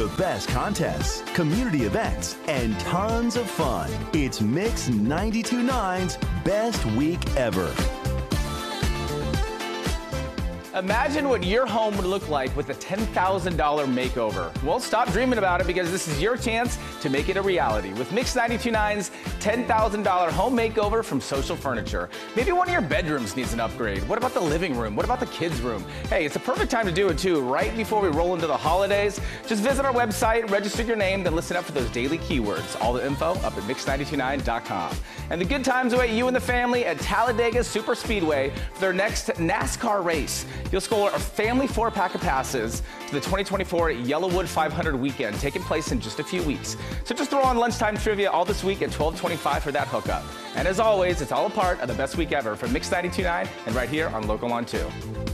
The best contests, community events, and tons of fun. It's Mix 92.9's best week ever. Imagine what your home would look like with a $10,000 makeover. Well, stop dreaming about it because this is your chance to make it a reality with Mix 929's $10,000 home makeover from Social Furniture. Maybe one of your bedrooms needs an upgrade. What about the living room? What about the kids' room? Hey, it's a perfect time to do it too, right before we roll into the holidays. Just visit our website, register your name, then listen up for those daily keywords. All the info up at mix929.com. And the good times await you and the family at Talladega Super Speedway for their next NASCAR race. You'll score a family four pack of passes to the 2024 YellaWood 500 weekend taking place in just a few weeks. So just throw on lunchtime trivia all this week at 1225 for that hookup. And as always, it's all a part of the best week ever from Mix 929 and right here on Local on 2.